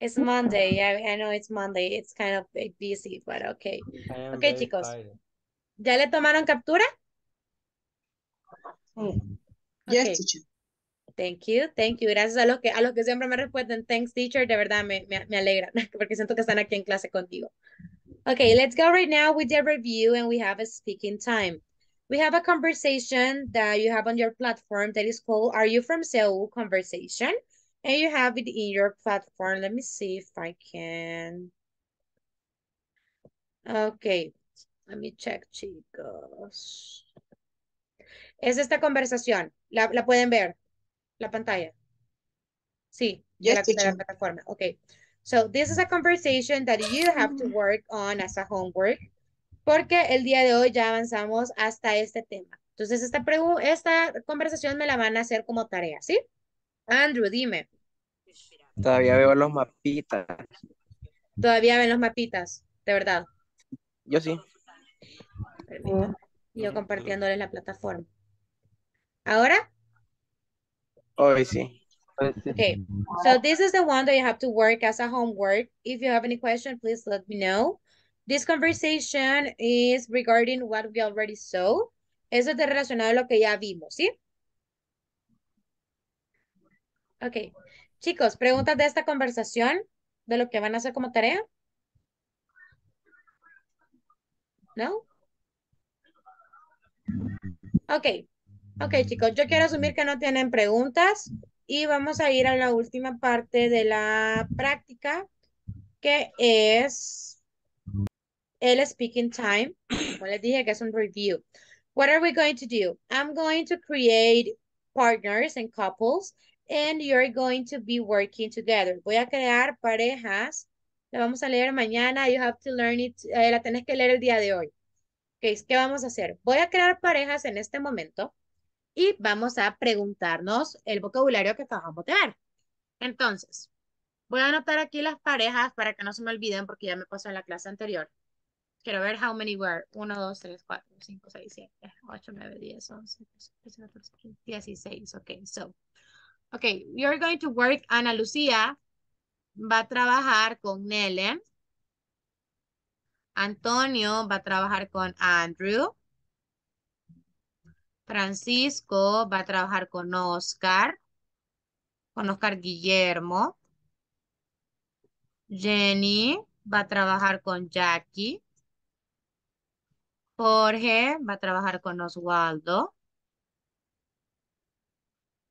It's Monday. I, I know it's Monday. It's kind of busy, but okay. Ok, chicos. tired. ¿Ya le tomaron captura? Yes, Ok. teacher. Thank you, thank you. Gracias a los que, a los que siempre me responden, thanks teacher, de verdad me, me, me alegran, [laughs] porque siento que están aquí en clase contigo. Okay, let's go right now with the review and we have a speaking time. We have a conversation that you have on your platform that is called Are You From Seoul Conversation? And you have it in your platform. Let me see if I can. Okay, let me check, chicos. Es esta conversación. La, la pueden ver, la pantalla. Sí, de Yes, la, de la plataforma. Okay. So this is a conversation that you have to work on as a homework. Porque el día de hoy ya avanzamos hasta este tema. Entonces, esta, esta conversación me la van a hacer como tarea, ¿sí? Andrew, dime. Todavía veo los mapitas. Todavía ven los mapitas, de verdad. Yo sí. Permítanme. Y yo compartiéndoles la plataforma. ¿Ahora? Hoy sí. Okay, so this is the one that you have to work as a homework. If you have any question, please let me know. This conversation is regarding what we already saw. Eso está relacionado a lo que ya vimos, ¿sí? Ok. Chicos, preguntas de esta conversación, de lo que van a hacer como tarea. ¿No? Ok. Ok, chicos, yo quiero asumir que no tienen preguntas y vamos a ir a la última parte de la práctica, que es el speaking time. Como les dije, que es un review. What are we going to do? I'm going to create partners and couples, and you're going to be working together. Voy a crear parejas. La vamos a leer mañana. You have to learn it. eh, la tenés que leer el día de hoy. Ok, ¿qué vamos a hacer? Voy a crear parejas en este momento y vamos a preguntarnos el vocabulario que acabamos de ver. Entonces, voy a anotar aquí las parejas para que no se me olviden porque ya me pasó en la clase anterior. Quiero ver how many were. 1, 2, 3, 4, 5, 6, 7, 8, 9, 10, 11, 12, 13, 14, 15, 16. Ok, so. Ok, you're going to work. Ana Lucía va a trabajar con Nelen. Antonio va a trabajar con Andrew. Francisco va a trabajar con Oscar. Con Oscar Guillermo. Jenny va a trabajar con Jackie. Jorge va a trabajar con Oswaldo.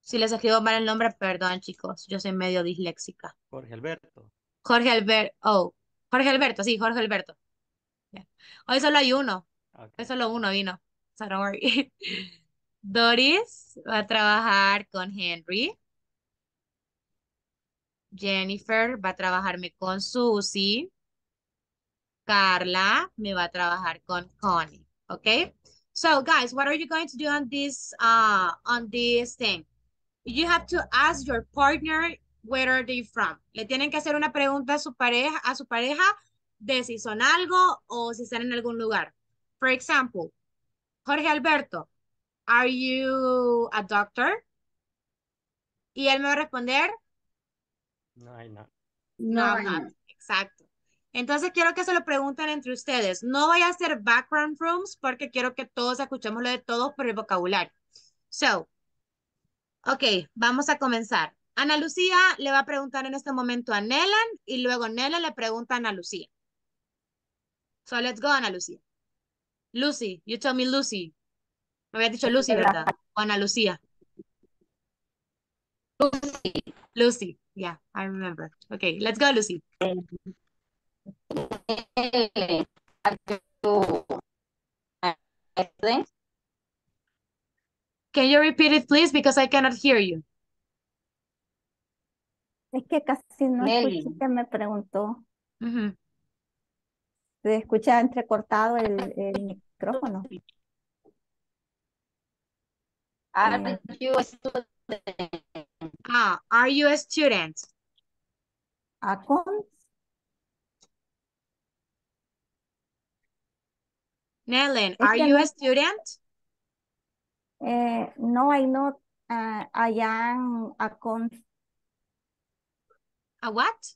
Si les escribo mal el nombre, perdón, chicos. Yo soy medio disléxica. Jorge Alberto. Jorge Alberto. Oh, Jorge Alberto, sí, Jorge Alberto. Hoy solo hay uno. Hoy solo uno vino. So don't worry. [laughs] Doris va a trabajar con Henry. Jennifer va a trabajarme con Susie. Carla me va a trabajar con Connie. Okay? So guys, what are you going to do on this uh on this thing? You have to ask your partner where are they from. Le tienen que hacer una pregunta a su pareja, a su pareja de si son algo o si están en algún lugar. For example, Jorge Alberto, are you a doctor? Y él me va a responder, No, I'm not. no, I'm not. Exacto. Entonces quiero que se lo pregunten entre ustedes. No voy a hacer background rooms porque quiero que todos escuchemos lo de todos por el vocabulario. So, ok, vamos a comenzar. Ana Lucía le va a preguntar en este momento a Nelan y luego Nelan le pregunta a Ana Lucía. So let's go, Ana Lucía. Lucy, you tell me Lucy. Me habías dicho Lucy, ¿verdad? O Ana Lucía. Lucy. Lucy, yeah, I remember. Okay, let's go, Lucy. Can you repeat it, please? Because I cannot hear you. Es que casi no Nelly. escuché que me preguntó. Ujú. Se escucha entrecortado el, el micrófono. Are you a student? Ah, are you a student? Account, Nellen, are you no- a student? eh, no, I not, uh, I am account, A what?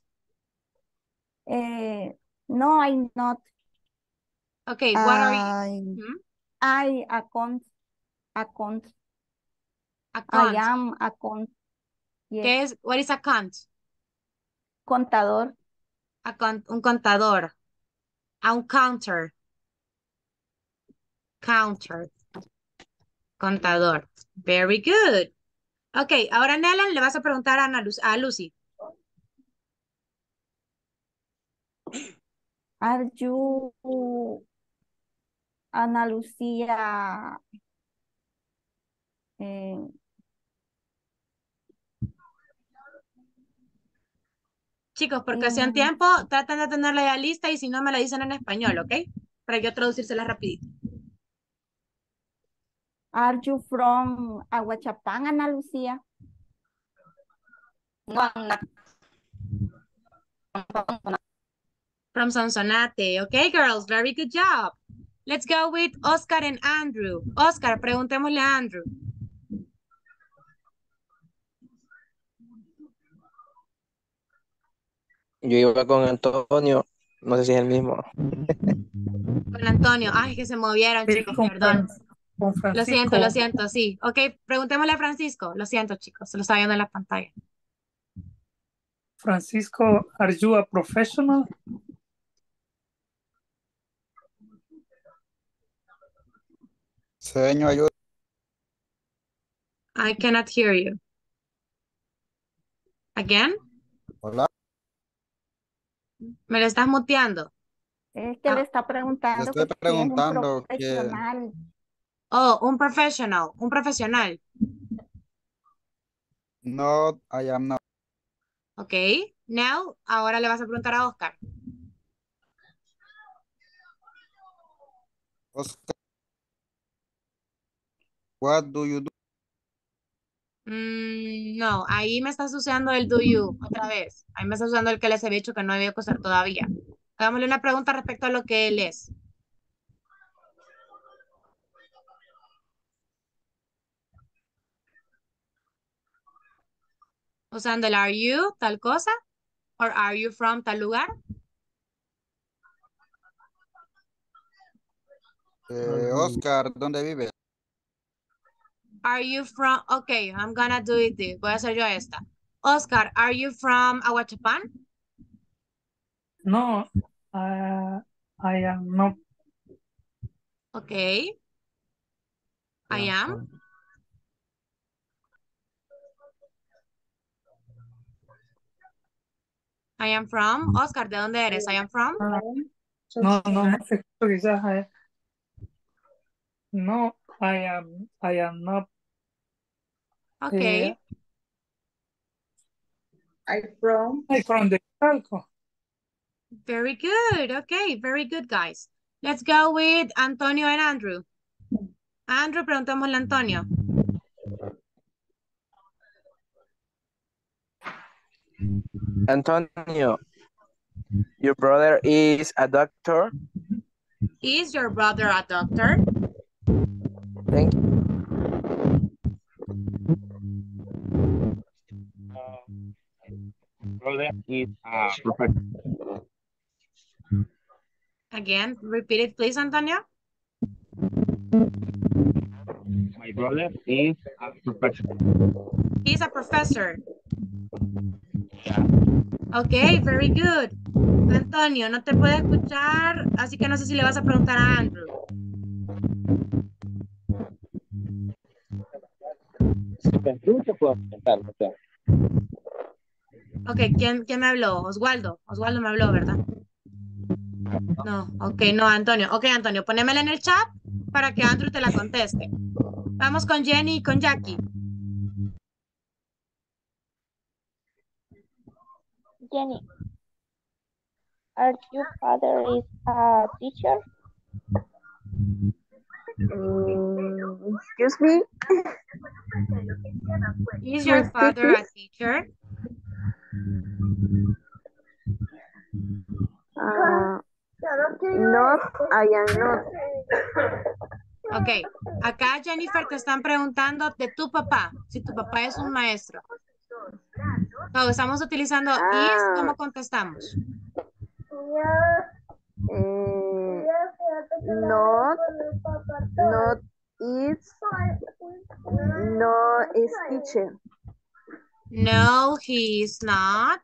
eh, no, I not, Okay, what are you? I, Mhm. I account, account, I Account. am account, yes, ¿Qué es? What is account? contador, Account, un contador. A un counter. Counter. Contador. Very good. Okay, ahora Nellen le vas a preguntar a, Ana Lu- a Lucy. are you Ana Lucía, eh, Chicos, por cuestión Mm. tiempo, traten de tenerla ya lista y si no me la dicen en español, ¿ok? Para yo traducírsela rapidito. are you from Aguachapán, Ana Lucía? No. From Sonsonate. Okay, girls, very good job. Let's go with Oscar and Andrew. Oscar, preguntémosle a Andrew. Yo iba con Antonio, no sé si es el mismo. Con Antonio. Ay, que se movieron, Sí, chicos, con, perdón. Con Lo siento, lo siento, sí. Ok, preguntémosle a Francisco. Lo siento, chicos, se lo está viendo en la pantalla. Francisco, are you a professional? Señor, ayuda. I cannot hear you. Again? Hola. ¿Me lo estás muteando? Es que Ah. le está preguntando estoy que si es un preguntando que- profesional. Oh, un professional, un profesional. No, I am not. Ok, now, ahora le vas a preguntar a Oscar. Oscar. What do you do? Mm, no, ahí me estás usando el do you otra vez. Ahí me estás usando el que les había dicho que no había que usar todavía. Hagámosle una pregunta respecto a lo que él es. Usando el are you, tal cosa, or are you from tal lugar. Eh, Oscar, ¿dónde vive? Are you from, okay, I'm gonna do it this. Voy a hacer yo esta. Oscar, are you from Aguachapán? No, uh, I am not. Okay. I am. I am from. Oscar, ¿de dónde eres? I am from. No, no, no sé, quizás. eh, No, I am, I am not. Okay. I from I'm from the Chalco. Very good. Okay, very good, guys. Let's go with Antonio and Andrew. Andrew, preguntémosle a Antonio. Antonio, your brother is a doctor. Is your brother a doctor? Thank you. Is a professor. Again, repeat it, please, Antonio. My brother is a professor. He's a professor. Ok, very good. Antonio, no te puede escuchar, así que no sé si le vas a preguntar a Andrew. Si me escucha, puedo comentar. Ok, ¿quién, quién me habló? Oswaldo. Oswaldo me habló, ¿verdad? No, ok, no, Antonio. Ok, Antonio, ponémela en el chat para que Andrew te la conteste. Vamos con Jenny y con Jackie. Jenny, are your father is a teacher? Mm, excuse me. Is your father a teacher? Uh, not, I am not. Ok, acá Jennifer te están preguntando de tu papá, si tu papá es un maestro. No, estamos utilizando is, Ah. ¿cómo contestamos? Eh, not, not is, no is teacher. Mm-hmm. No, he is not.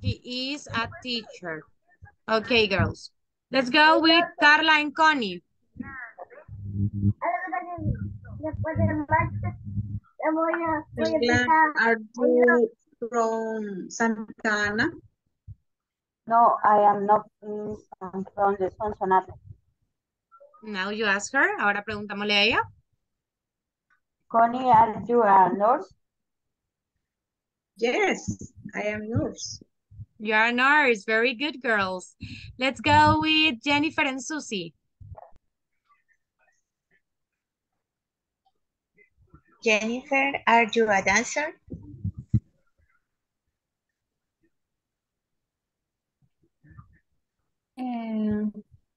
He is a teacher. Okay, girls. Let's go with Carla and Connie. Are you from Santa Ana? No, I am not I'm from the Sonsonate. Now you ask her. Ahora preguntámosle a ella. Connie, are you a nurse? Yes, I am nurse. You are a nurse. Very good, girls. Let's go with Jennifer and Susie. Jennifer, are you a dancer? Eh,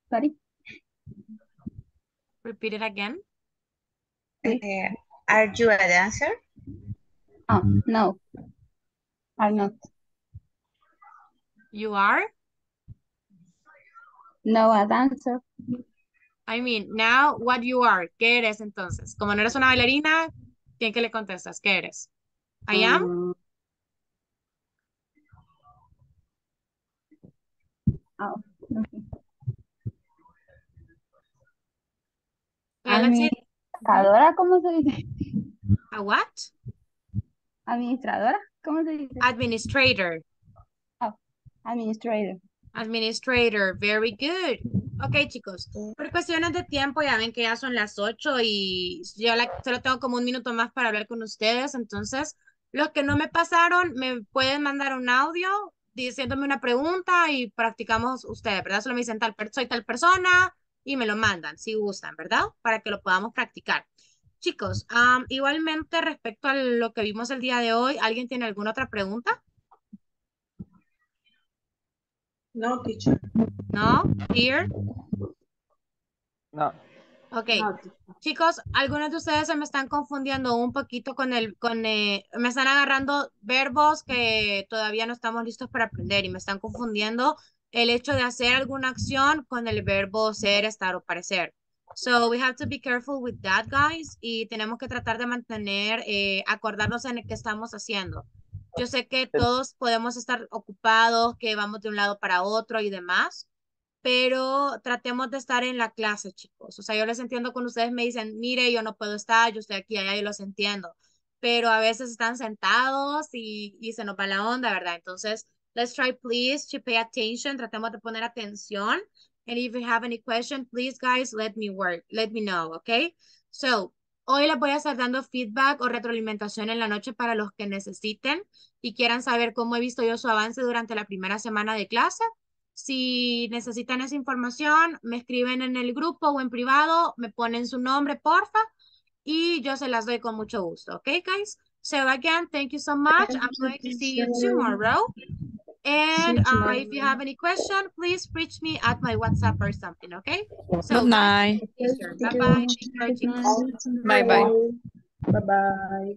sorry. Repeat it again. Eh, are you a dancer? Oh, no. I'm not. You are? No, a dancer. I mean, now what you are. ¿Qué eres entonces? Como no eres una bailarina, ¿quién que le contestas? ¿Qué eres? I am? Oh, okay. Administradora, ¿cómo se dice? A what? Administradora, ¿cómo se dice? Administrator. Oh, administrator. Administrator, very good. Ok, chicos, por cuestiones de tiempo, ya ven que ya son las 8 y yo la- solo tengo como un minuto más para hablar con ustedes, entonces los que no me pasaron me pueden mandar un audio diciéndome una pregunta y practicamos ustedes, ¿verdad? Solo me dicen tal, soy tal persona y me lo mandan, si gustan, ¿verdad? Para que lo podamos practicar. Chicos, am, igualmente respecto a lo que vimos el día de hoy, ¿alguien tiene alguna otra pregunta? No, teacher. ¿No? ¿Clear? No. Ok. Chicos, algunos de ustedes se me están confundiendo un poquito con el, con, eh, me están agarrando verbos que todavía no estamos listos para aprender y me están confundiendo el hecho de hacer alguna acción con el verbo ser, estar o parecer. So we have to be careful with that, guys, y tenemos que tratar de mantener, eh, acordarnos en el que estamos haciendo. Yo sé que todos podemos estar ocupados, que vamos de un lado para otro y demás, pero tratemos de estar en la clase, chicos. O sea, yo les entiendo cuando ustedes me dicen, mire, yo no puedo estar, yo estoy aquí, allá, yo los entiendo, pero a veces están sentados y, y se nos va la onda, ¿verdad? Entonces, let's try, please, to pay attention, tratemos de poner atención. And if you have any question, please, guys, let me work, let me know, okay? So, hoy les voy a estar dando feedback o retroalimentación en la noche para los que necesiten y quieran saber cómo he visto yo su avance durante la primera semana de clase. Si necesitan esa información, me escriben en el grupo o en privado, me ponen su nombre, porfa, y yo se las doy con mucho gusto. Okay, guys? So again, thank you so much. I'm going to see you tomorrow. And uh, if you have any question, please reach me at my WhatsApp or something, okay? So, Good night. Bye-bye. Bye bye. Bye-bye.